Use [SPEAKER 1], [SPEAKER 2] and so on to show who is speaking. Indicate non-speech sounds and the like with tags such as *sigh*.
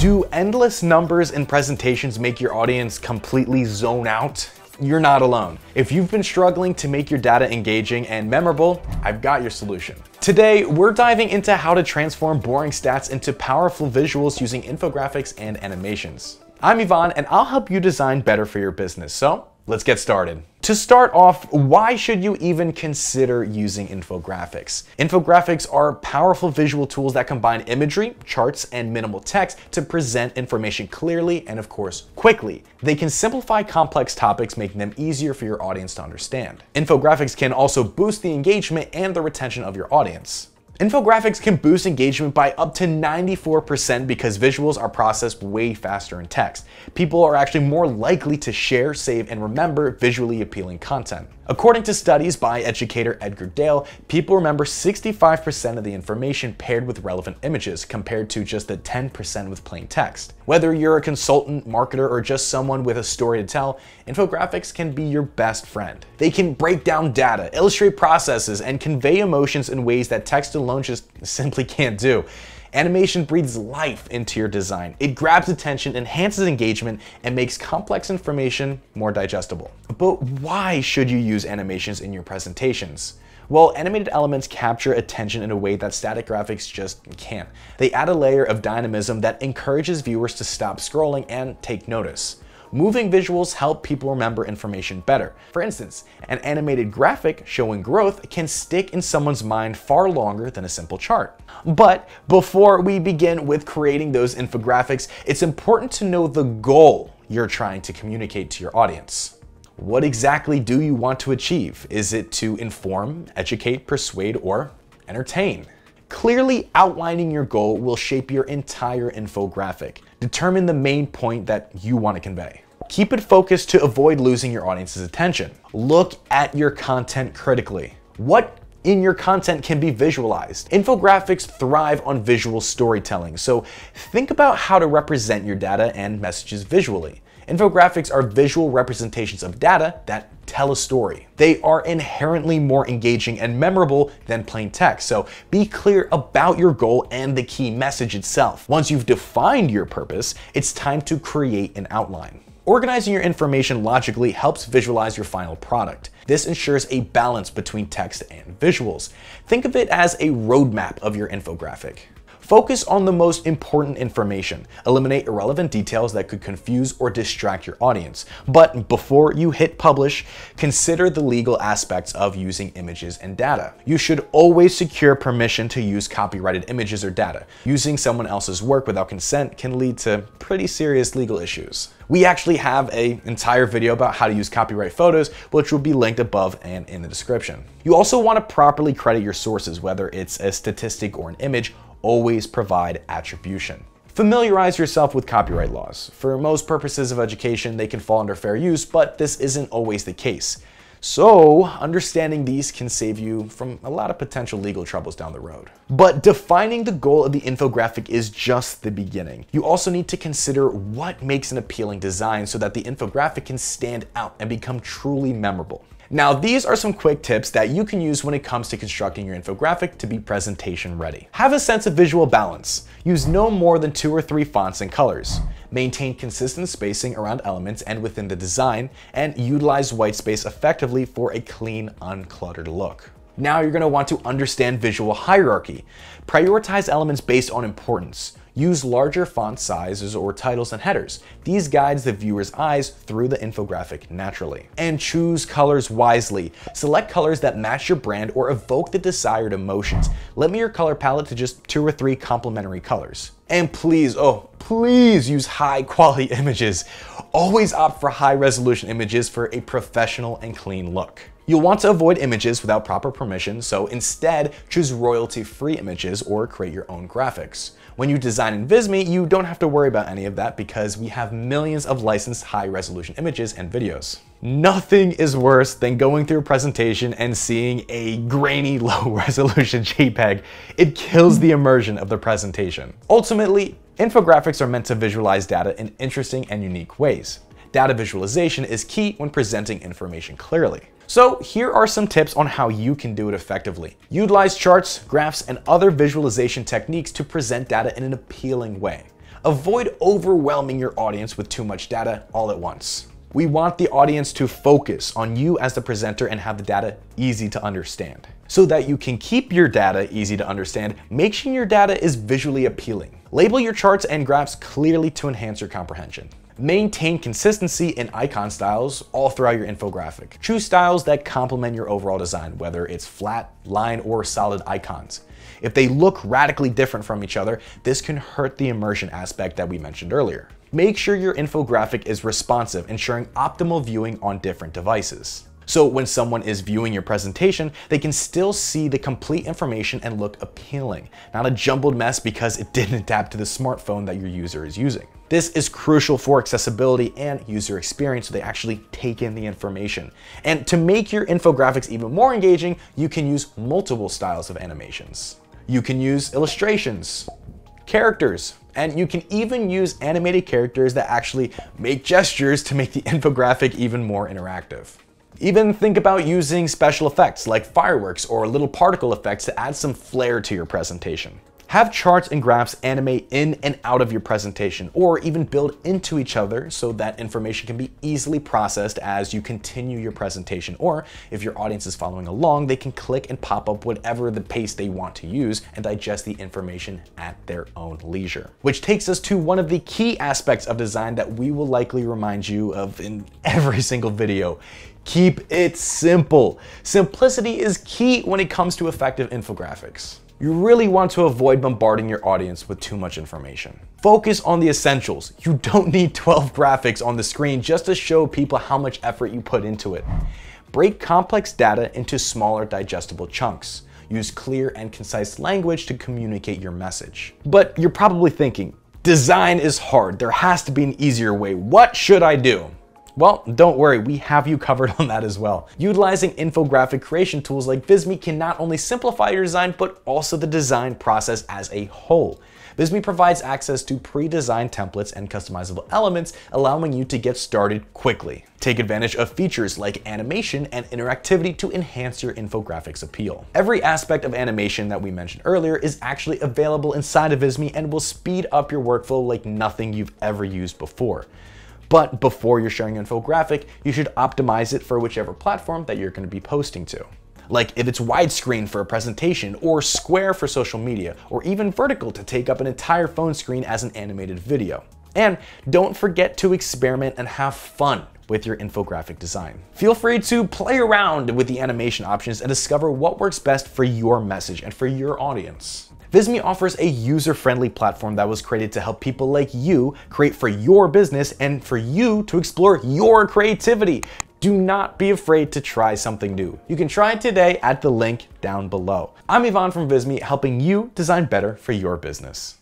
[SPEAKER 1] Do endless numbers in presentations make your audience completely zone out? You're not alone. If you've been struggling to make your data engaging and memorable, I've got your solution. Today, we're diving into how to transform boring stats into powerful visuals using infographics and animations. I'm Yvonne, and I'll help you design better for your business. So let's get started. To start off, why should you even consider using infographics? Infographics are powerful visual tools that combine imagery, charts, and minimal text to present information clearly and, of course, quickly. They can simplify complex topics, making them easier for your audience to understand. Infographics can also boost the engagement and the retention of your audience. Infographics can boost engagement by up to 94% because visuals are processed way faster than text. People are actually more likely to share, save, and remember visually appealing content. According to studies by educator Edgar Dale, people remember 65% of the information paired with relevant images compared to just the 10% with plain text. Whether you're a consultant, marketer, or just someone with a story to tell, infographics can be your best friend. They can break down data, illustrate processes, and convey emotions in ways that text alone just *laughs* simply can't do. Animation breathes life into your design. It grabs attention, enhances engagement, and makes complex information more digestible. But why should you use animations in your presentations? Well, animated elements capture attention in a way that static graphics just can't. They add a layer of dynamism that encourages viewers to stop scrolling and take notice. Moving visuals help people remember information better. For instance, an animated graphic showing growth can stick in someone's mind far longer than a simple chart. But before we begin with creating those infographics, it's important to know the goal you're trying to communicate to your audience. What exactly do you want to achieve? Is it to inform, educate, persuade, or entertain? Clearly outlining your goal will shape your entire infographic. Determine the main point that you want to convey. Keep it focused to avoid losing your audience's attention. Look at your content critically. What in your content can be visualized. Infographics thrive on visual storytelling, so think about how to represent your data and messages visually. Infographics are visual representations of data that tell a story. They are inherently more engaging and memorable than plain text, so be clear about your goal and the key message itself. Once you've defined your purpose, it's time to create an outline. Organizing your information logically helps visualize your final product. This ensures a balance between text and visuals. Think of it as a roadmap of your infographic. Focus on the most important information. Eliminate irrelevant details that could confuse or distract your audience. But before you hit publish, consider the legal aspects of using images and data. You should always secure permission to use copyrighted images or data. Using someone else's work without consent can lead to pretty serious legal issues. We actually have an entire video about how to use copyright photos, which will be linked above and in the description. You also want to properly credit your sources, whether it's a statistic or an image, always provide attribution. Familiarize yourself with copyright laws. For most purposes of education, they can fall under fair use, but this isn't always the case. So, understanding these can save you from a lot of potential legal troubles down the road. But defining the goal of the infographic is just the beginning. You also need to consider what makes an appealing design so that the infographic can stand out and become truly memorable. Now, these are some quick tips that you can use when it comes to constructing your infographic to be presentation ready. Have a sense of visual balance. Use no more than two or three fonts and colors. Maintain consistent spacing around elements and within the design, and utilize white space effectively for a clean, uncluttered look. Now you're going to want to understand visual hierarchy. Prioritize elements based on importance. Use larger font sizes or titles and headers. These guides the viewer's eyes through the infographic naturally. And choose colors wisely. Select colors that match your brand or evoke the desired emotions. Limit your color palette to just two or three complementary colors. And please, oh, please use high quality *laughs* images. Always opt for high resolution images for a professional and clean look. You'll want to avoid images without proper permission, so instead choose royalty-free images or create your own graphics. When you design in Visme, you don't have to worry about any of that because we have millions of licensed high-resolution images and videos. Nothing is worse than going through a presentation and seeing a grainy *laughs* low-resolution JPEG. It kills the immersion of the presentation. Ultimately, infographics are meant to visualize data in interesting and unique ways. Data visualization is key when presenting information clearly. So here are some tips on how you can do it effectively. Utilize charts, graphs, and other visualization techniques to present data in an appealing way. Avoid overwhelming your audience with too much data all at once. We want the audience to focus on you as the presenter and have the data easy to understand. So that you can keep your data easy to understand, make sure your data is visually appealing. Label your charts and graphs clearly to enhance your comprehension. Maintain consistency in icon styles all throughout your infographic. Choose styles that complement your overall design, whether it's flat, line, or solid icons. If they look radically different from each other, this can hurt the immersion aspect that we mentioned earlier. Make sure your infographic is responsive, ensuring optimal viewing on different devices. So when someone is viewing your presentation, they can still see the complete information and look appealing, not a jumbled mess because it *laughs* didn't adapt to the smartphone that your user is using. This is crucial for accessibility and user experience so they actually take in the information. And to make your infographics even more engaging, you can use multiple styles of animations. You can use illustrations, characters, and you can even use animated characters that actually make gestures to make the *laughs* infographic even more interactive. Even think about using special effects like fireworks or little particle effects to add some flair to your presentation. Have charts and graphs animate in and out of your presentation or even build into each other so that information can be easily processed as you continue your presentation. Or if your audience is following along, they can click and pop up whatever the pace they want to use and digest the information at their own leisure. Which takes us to one of the key aspects of design that we will likely remind you of in *laughs* every single video. Keep it simple. Simplicity is key when it comes to effective infographics. You really want to avoid bombarding your audience with too much information. Focus on the essentials. You don't *laughs* need 12 graphics on the screen just to show people how much effort you put into it. Break complex data into smaller digestible chunks. Use clear and concise language to communicate your message. But you're probably thinking, design is hard. There has to be an easier way. What should I do? Well, don't worry, we have you covered *laughs* on that as well. Utilizing infographic creation tools like Visme can not only simplify your design, but also the design process as a whole. Visme provides access to pre-designed templates and customizable elements, allowing you to get started quickly. Take advantage of features like animation and interactivity to enhance your infographics appeal. Every aspect of animation that we mentioned earlier is actually available inside of Visme and will speed up your workflow like nothing you've ever used before. But before you're sharing an infographic, you should optimize it for whichever platform that you're gonna be posting to. Like if it's widescreen for a presentation, or square for social media, or even vertical to take up an entire phone screen as an animated video. And don't forget to experiment and have fun with your infographic design. Feel free to play around with the animation options and discover what works best for your message and for your audience. Visme offers a user-friendly platform that was created to help people like you create for your business and for you to explore your creativity. Do not be afraid to try something new. You can try it today at the link down below. I'm Ivan from Visme, helping you design better for your business.